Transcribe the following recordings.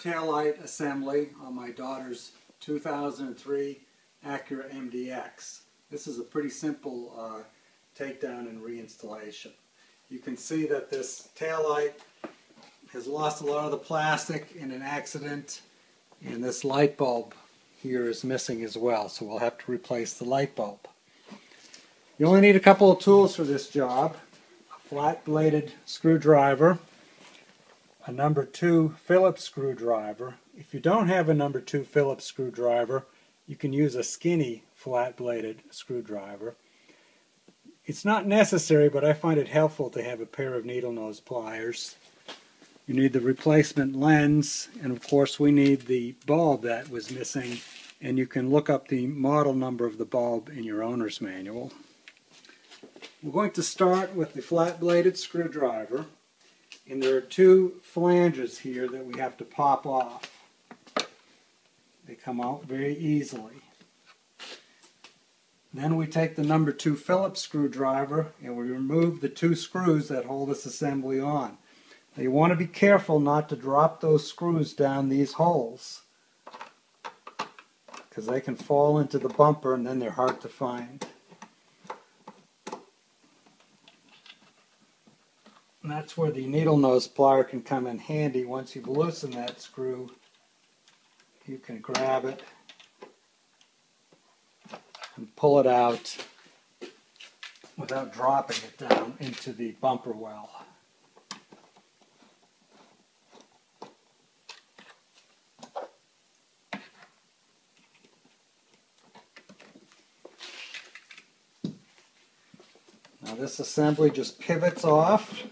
taillight assembly on my daughter's 2003 Acura MDX. This is a pretty simple uh, takedown and reinstallation. You can see that this taillight has lost a lot of the plastic in an accident and this light bulb here is missing as well so we'll have to replace the light bulb. You only need a couple of tools for this job. A flat bladed screwdriver, a number two Phillips screwdriver. If you don't have a number two Phillips screwdriver, you can use a skinny flat bladed screwdriver. It's not necessary, but I find it helpful to have a pair of needle nose pliers. You need the replacement lens, and of course we need the bulb that was missing, and you can look up the model number of the bulb in your owner's manual. We're going to start with the flat bladed screwdriver. And there are two flanges here that we have to pop off. They come out very easily. Then we take the number two Phillips screwdriver and we remove the two screws that hold this assembly on. Now you want to be careful not to drop those screws down these holes because they can fall into the bumper and then they're hard to find. And that's where the needle nose plier can come in handy. Once you've loosened that screw, you can grab it and pull it out without dropping it down into the bumper well. Now this assembly just pivots off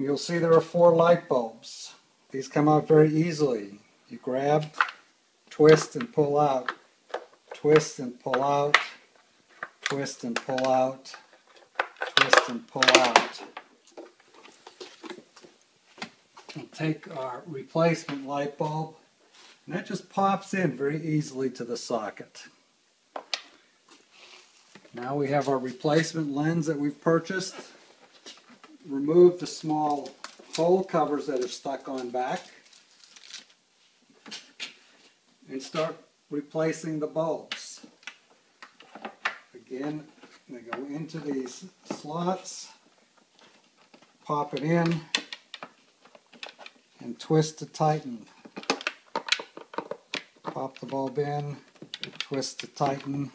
You'll see there are four light bulbs. These come out very easily. You grab, twist and pull out, twist and pull out, twist and pull out, twist and pull out. We'll take our replacement light bulb and that just pops in very easily to the socket. Now we have our replacement lens that we've purchased remove the small hole covers that are stuck on back and start replacing the bulbs. Again, they go into these slots, pop it in, and twist to tighten. Pop the bulb in, twist to tighten,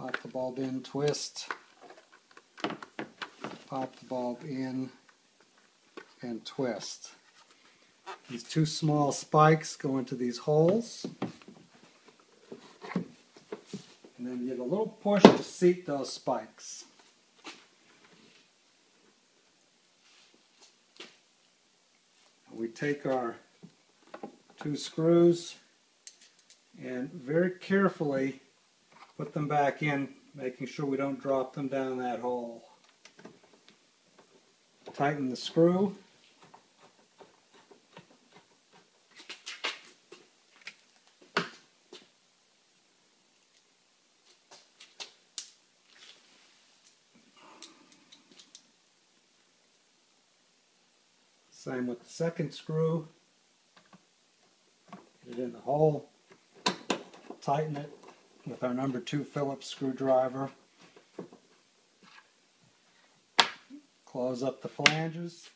pop the bulb in, twist, pop the bulb in, and twist. These two small spikes go into these holes. And then give a little push to seat those spikes. We take our two screws and very carefully put them back in, making sure we don't drop them down that hole. Tighten the screw. Same with the second screw. Get it in the hole, tighten it, with our number two Phillips screwdriver. Close up the flanges.